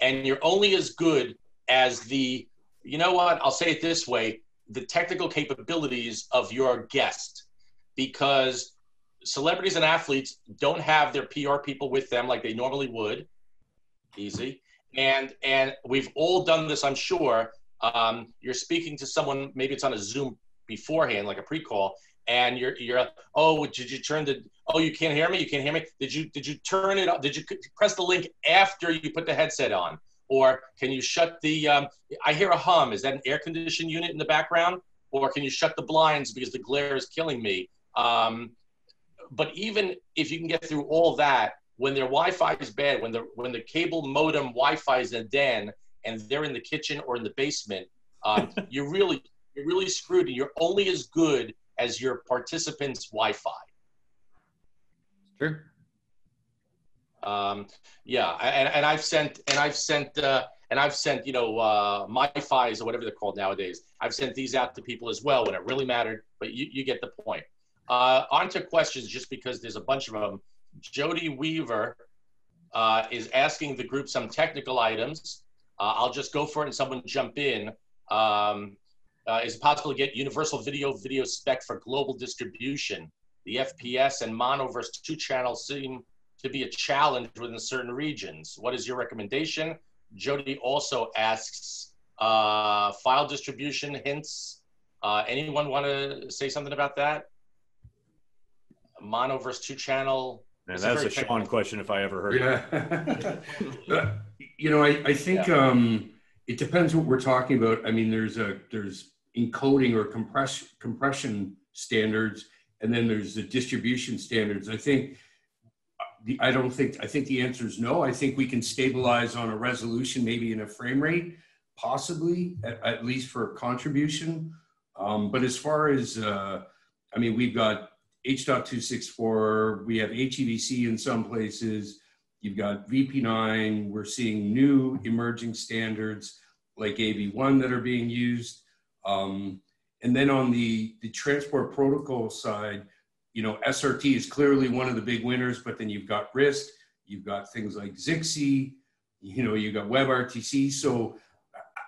S3: and you're only as good as the. You know what? I'll say it this way: the technical capabilities of your guest, because celebrities and athletes don't have their PR people with them like they normally would. Easy. And and we've all done this, I'm sure. Um, you're speaking to someone, maybe it's on a Zoom beforehand, like a pre-call, and you're you're oh, did you turn the oh you can't hear me? You can't hear me? Did you did you turn it up? Did you press the link after you put the headset on? Or can you shut the um, I hear a hum. Is that an air conditioning unit in the background? Or can you shut the blinds because the glare is killing me? Um, but even if you can get through all that, when their Wi-Fi is bad, when the when the cable modem Wi-Fi is in a den and they're in the kitchen or in the basement, um, (laughs) you're really you're really screwed, and you're only as good as your participants' Wi-Fi.
S7: Sure.
S3: Um, yeah, and, and I've sent and I've sent uh, and I've sent you know uh, MiFi's or whatever they're called nowadays. I've sent these out to people as well when it really mattered. But you, you get the point. Uh, on to questions, just because there's a bunch of them. Jody Weaver uh, is asking the group some technical items. Uh, I'll just go for it and someone jump in. Um, uh, is it possible to get universal video video spec for global distribution? The FPS and mono versus two channels seem to be a challenge within certain regions. What is your recommendation? Jody also asks uh, file distribution hints. Uh, anyone want to say something about that? Mono versus two channel.
S4: And
S3: It's a
S4: that's a Sean question if I ever heard it.
S6: Yeah. (laughs) you know, I, I think um, it depends what we're talking about. I mean, there's a there's encoding or compress, compression standards, and then there's the distribution standards. I think I don't think I think the answer is no. I think we can stabilize on a resolution, maybe in a frame rate, possibly at, at least for contribution. Um, but as far as uh, I mean, we've got H.264, we have HEVC in some places. You've got VP9. We're seeing new emerging standards like AV1 that are being used. Um, and then on the, the transport protocol side, you know, SRT is clearly one of the big winners, but then you've got RIST, you've got things like Zixi, you know, you've got WebRTC. So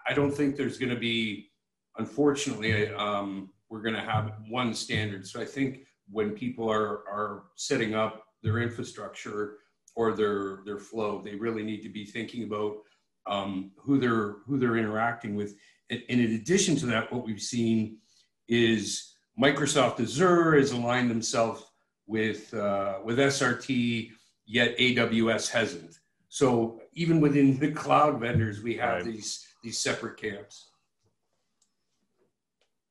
S6: I- don't think there's going to be, unfortunately, um, we're going to have one standard. So I think when people are, are setting up their infrastructure or their, their flow, they really need to be thinking about um, who they're who they're interacting with. And, in addition to that, what we've seen is Microsoft Azure has aligned themselves with uh, with SRT, yet AWS hasn't. So even within the cloud vendors, we have
S4: Right.
S6: these these separate camps.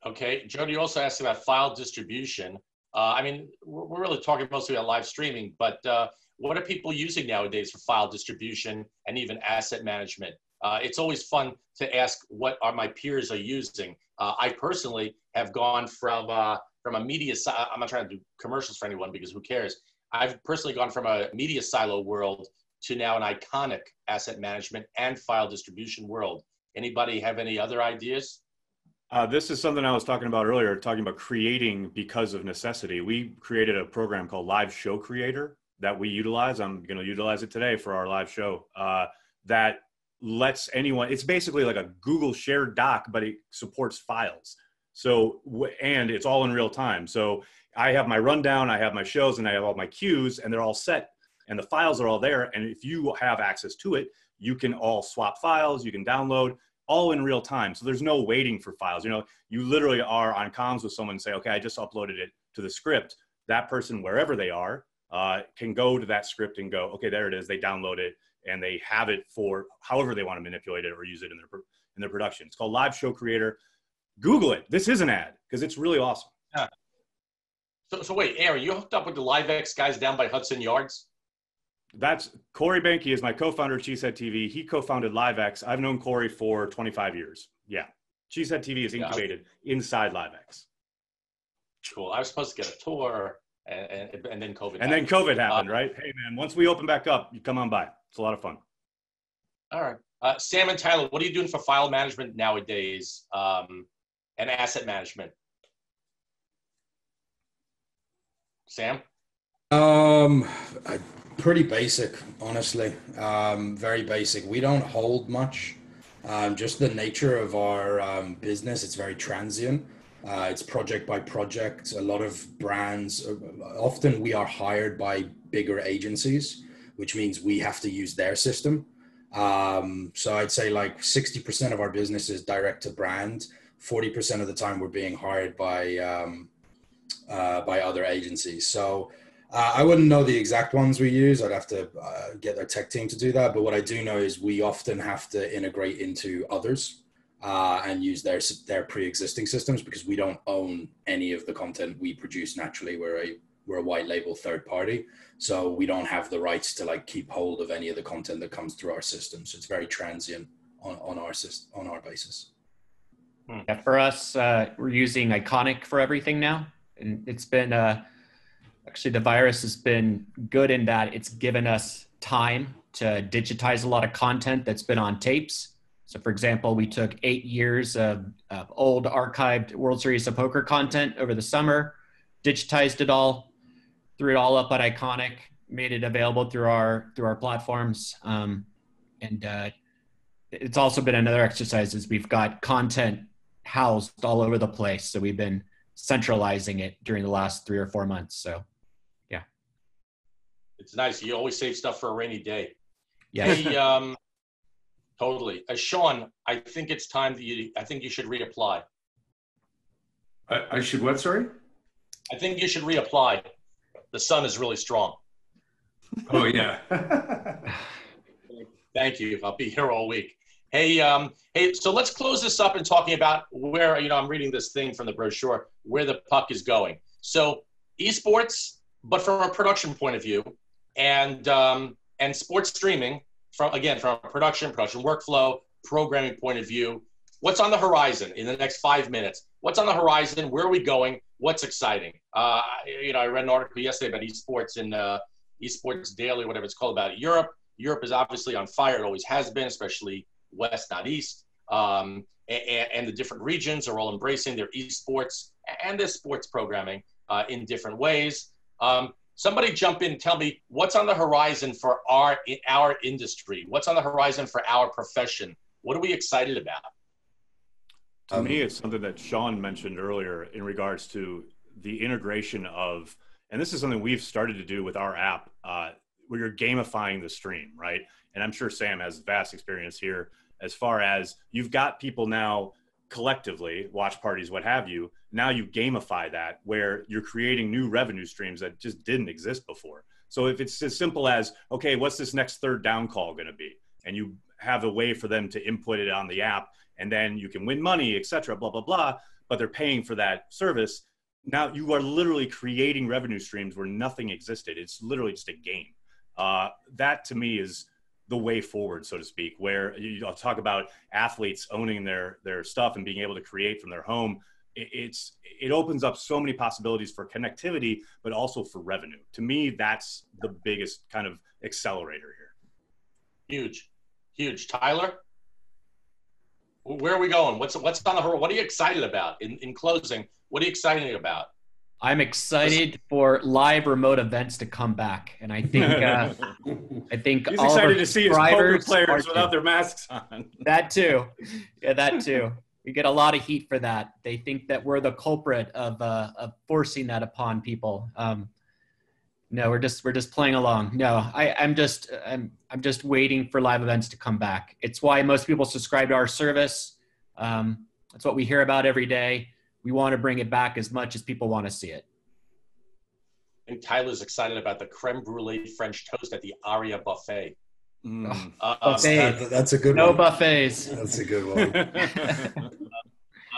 S3: Okay, Jody also asked about file distribution. Uh, I mean, we're, we're really talking mostly about live streaming, but uh, what are people using nowadays for file distribution and even asset management? Uh, it's always fun to ask what are my peers are using. Uh, I personally have gone from uh, from a media. Si- I'm not trying to do commercials for anyone because who cares. I've personally gone from a MediaSilo world to now an iconik asset management and file distribution world. Anybody have any other ideas?
S4: Uh, this is something I was talking about earlier, talking about creating because of necessity. We created a program called Live Show Creator that we utilize. I'm going to utilize it today for our live show. Uh, that lets anyone. It's basically like a Google shared doc, but it supports files. So and it's all in real time. So I have my rundown, I have my shows, and I have all my cues, and they're all set, and the files are all there. And if you have access to it, you can all swap files. You can download all in real time. So there's no waiting for files. You know, you literally are on comms with someone and say, okay, I just uploaded it to the script. That person, wherever they are, uh, can go to that script and go, okay, there it is. They download it and they have it for however they want to manipulate it or use it in their in their production. It's called Live Show Creator. Google it. This is an ad because it's really awesome.
S3: So, so wait, Aaron, you hooked up with the LiveX guys down by Hudson Yards?
S4: That's Corey Behnke is my co-founder of Cheesehead TV. He co-founded LiveX. I've known Corey for 25 years. Yeah. Cheesehead TV is incubated yeah. inside LiveX.
S3: Cool. I was supposed to get a tour and, and, and then COVID.
S4: And happened. then COVID happened, um, right? Hey man, once we open back up, you come on by. It's a lot of fun.
S3: All right. Uh, Sam and Tyler, what are you doing for file management nowadays um, and asset management? Sam?
S5: Um, I, pretty basic, honestly. Um, very basic. We don't hold much. Um, just the nature of our um, business, it's very transient. Uh, it's project by project. A lot of brands, uh, often we are hired by bigger agencies, which means we have to use their system. Um, so I'd say like 60% of our business is direct to brand. 40% of the time we're being hired by, um, uh, by other agencies. So uh, I wouldn't know the exact ones we use. I'd have to uh, get our tech team to do that. But what I do know is we often have to integrate into others uh, and use their their pre-existing systems because we don't own any of the content we produce naturally. We're a we're a white label third party, so we don't have the rights to like keep hold of any of the content that comes through our system. So it's very transient on, on our system, on our basis.
S7: Hmm. Yeah, for us, uh, we're using Iconik for everything now, and it's been uh, actually the virus has been good in that it's given us time to digitize a lot of content that's been on tapes so, for example, we took eight years of, of, old archived World Series of Poker content over the summer, digitized it all, threw it all up at Iconik, made it available through our through our platforms, um, and uh, it's also been another exercise. Is we've got content housed all over the place, so we've been centralizing it during the last three or four months. So, yeah,
S3: it's nice. You always save stuff for a rainy day.
S7: Yeah.
S3: Hey, um, Totally. Uh, Sean, I think it's time that you, I think you should reapply.
S6: I, I should what, sorry?
S3: I think you should reapply. The sun is really strong.
S6: Oh, yeah. (laughs)
S3: Thank you. I'll be here all week. Hey, um, hey, so let's close this up and talking about where, you know, I'm reading this thing from the brochure, where the puck is going. So esports, but from a production point of view and, um, and sports streaming from again from a production, production workflow, programming point of view. What's on the horizon in the next five minutes? What's on the horizon? Where are we going? What's exciting? Uh, you know, I read an article yesterday about esports in uh, esports daily, whatever it's called, about Europe. Europe is obviously on fire. It always has been, especially west, not east. Um, and, and, the different regions are all embracing their esports and their sports programming uh, in different ways. Um, somebody jump in tell me what's on the horizon for our our industry. What's on the horizon for our profession? What are we excited about?
S4: To um, me it's something that sean mentioned earlier in regards to the integration of and this is something we've started to do with our app uh, where you're gamifying the stream right? And i'm sure sam has vast experience here as far as you've got people now collectively watch parties what have you now you gamify that where you're creating new revenue streams that just didn't exist before. So if it's as simple as okay what's this next third down call going to be? And you have a way for them to input it on the app and then you can win money etc blah blah blah but they're paying for that service. Now you are literally creating revenue streams where nothing existed. It's literally just a game. Uh, that to me is the way forward, so to speak, where you will talk about athletes owning their their stuff and being able to create from their home. It, it's it opens up so many possibilities for connectivity, but also for revenue. To me, that's the biggest kind of accelerator
S3: here. Huge, huge. Tyler, where are we going? What's what's on the horizon? What are you excited about? In in closing, what are you excited about?
S7: I'm excited for live remote events to come back, and I think uh, (laughs) I think
S4: he's excited to see his poker players without their masks (laughs) on.
S7: That too, yeah, that too. We get a lot of heat for that. They think that we're the culprit of uh, of forcing that upon people. Um, no, we're just we're just playing along. No, I, I'm just I'm I'm just waiting for live events to come back. It's why most people subscribe to our service. Um, that's what we hear about every day we want to bring it back as much as people want to see it.
S3: And Tyler's excited about the creme brulee French toast at the Aria buffet. Mm. Uh,
S5: buffet. That, that's a good
S7: no
S5: one.
S7: buffets.
S5: That's a good (laughs) one.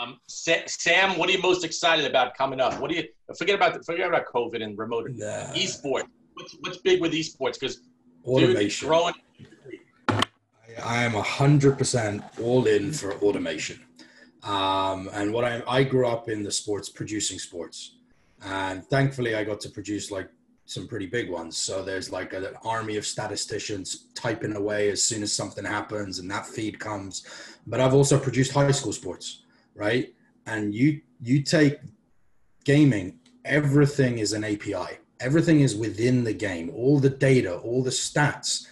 S3: Um, Sam, what are you most excited about coming up? What do you forget about? Forget about COVID and remote nah. esports. What's what's big with esports? Because
S5: automation. Dude, growing. I am hundred percent all in for automation. Um, and what I I grew up in the sports, producing sports, and thankfully I got to produce like some pretty big ones. So there's like an army of statisticians typing away as soon as something happens, and that feed comes. But I've also produced high school sports right? And you you take gaming, everything is an API. Everything is within the game. All the data, all the stats.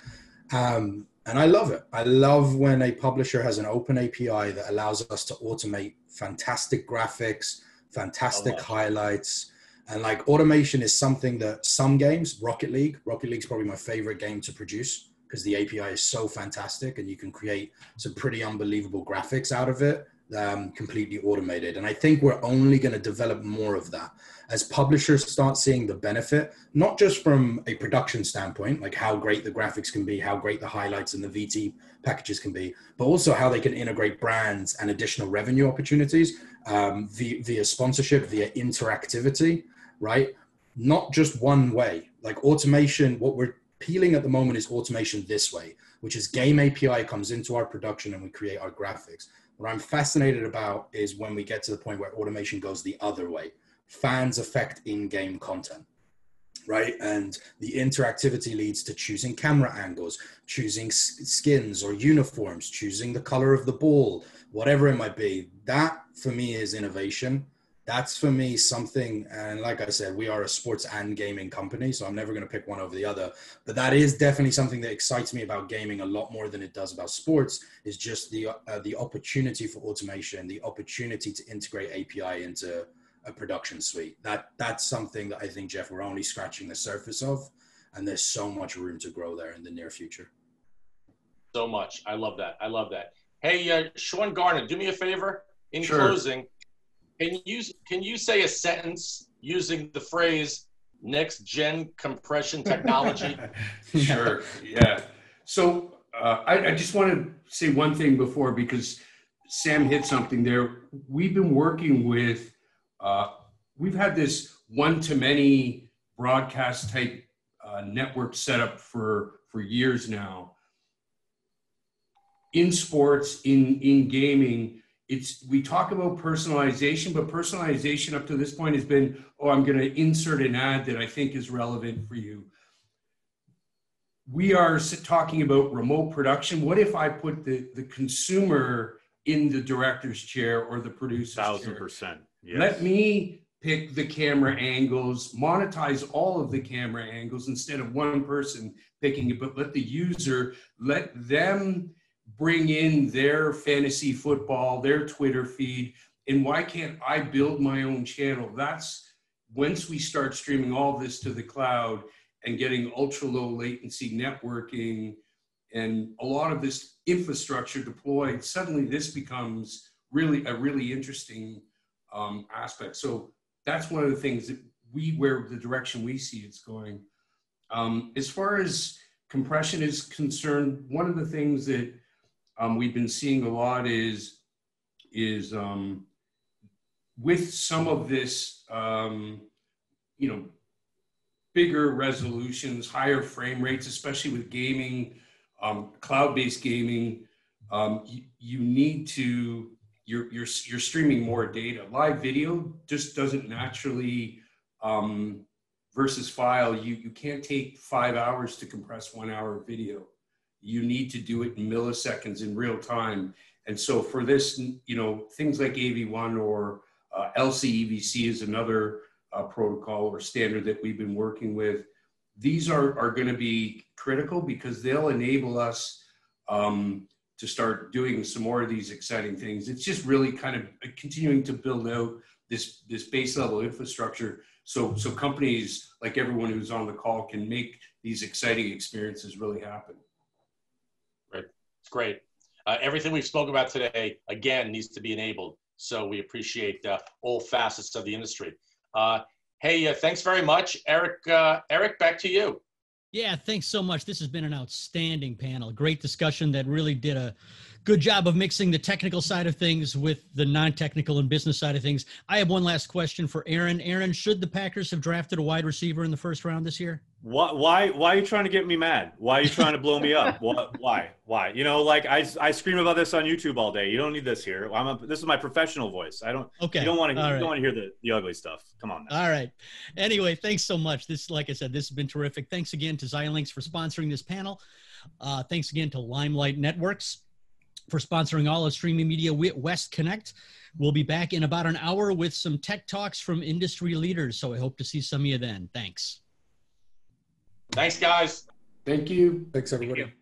S5: Um, and I love it. I love when a publisher has an open API that allows us to automate fantastic graphics, fantastic highlights. And like automation is something that some games, Rocket League, Rocket League is probably my favorite game to produce because the API is so fantastic and you can create some pretty unbelievable graphics out of it um, completely automated. And I think we're only going to develop more of that as publishers start seeing the benefit, not just from a production standpoint, like how great the graphics can be, how great the highlights and the VT packages can be, but also how they can integrate brands and additional revenue opportunities um, via, via sponsorship, via interactivity, right? Not just one way. Like automation, what we're peeling at the moment is automation this way, which is game API comes into our production and we create our graphics what I'm fascinated about is when we get to the point where automation goes the other way. Fans affect in-game content, right? And the interactivity leads to choosing camera angles, choosing skins or uniforms, choosing the color of the ball, whatever it might be. That for me is innovation that's for me something and like i said we are a sports and gaming company so i'm never going to pick one over the other. But that is definitely something that excites me about gaming a lot more than it does about sports is just the uh, the opportunity for automation the opportunity to integrate api into a production suite. That that's something that i think jeff we're only scratching the surface of and there's so much room to grow there in the near future.
S3: So much. I love that. I love that. Hey uh, sean garner do me a favor. In sure. closing can you can you say a sentence using the phrase next gen compression technology? (laughs)
S6: sure. Yeah. So uh, I, I, just want to say one thing before because Sam hit something there. We've been working with. Uh, we've had this one to many broadcast type uh, network setup for for years now. In sports, in in gaming, it's we talk about personalization, but personalization up to this point has been, oh, I'm going to insert an ad that I think is relevant for you. We are talking about remote production. What if I put the, the consumer in the director's chair or the producer's
S4: Thousand percent.
S6: Yes. Let me pick the camera angles, monetize all of the camera angles instead of one person picking it, but let the user, let them bring in their fantasy football, their Twitter feed, and why can't I build my own channel? That's once we start streaming all this to the cloud and getting ultra low latency networking and a lot of this infrastructure deployed, suddenly this becomes really a really interesting um, aspect. So that's one of the things that we, where the direction we see it's going. Um, as far as compression is concerned, one of the things that um, we've been seeing a lot is is um, with some of this, um, you know, bigger resolutions, higher frame rates, especially with gaming, um, cloud-based gaming. Um, you, you need to you're you're you're streaming more data. Live video just doesn't naturally um, versus file. You you can't take five hours to compress one hour of video you need to do it in milliseconds in real time. And so for this, you know, things like AV1 or uh, LCEVC is another uh, protocol or standard that we've been working with. These are, are going to be critical because they'll enable us um, to start doing some more of these exciting things. It's just really kind of continuing to build out this, this base level infrastructure so, so companies like everyone who's on the call can make these exciting experiences really happen.
S3: It's great. Uh, everything we've spoken about today, again, needs to be enabled. So we appreciate uh, all facets of the industry. Uh, hey, uh, thanks very much. Eric, uh, Eric, back to you.
S1: Yeah, thanks so much. This has been an outstanding panel. Great discussion that really did a good job of mixing the technical side of things with the non-technical and business side of things. I have one last question for Aaron. Aaron, should the Packers have drafted a wide receiver in the first round this year?
S4: Why, why, why are you trying to get me mad? Why are you trying to blow me up? Why, why? You know, like I, I scream about this on YouTube all day. You don't need this here. I'm a, this is my professional voice. I don't,
S1: Okay.
S4: you don't want to,
S1: All
S4: you
S1: right.
S4: don't want to hear the, the ugly stuff. Come on. Now.
S1: All right. Anyway, thanks so much. This, like I said, this has been terrific. Thanks again to Xilinx for sponsoring this panel. Uh, thanks again to Limelight Networks for sponsoring all of Streaming Media Wi- West Connect. We'll be back in about an hour with some tech talks from industry leaders. So I hope to see some of you then. Thanks.
S3: Thanks, guys.
S6: Thank you.
S5: Thanks, everybody.
S3: you.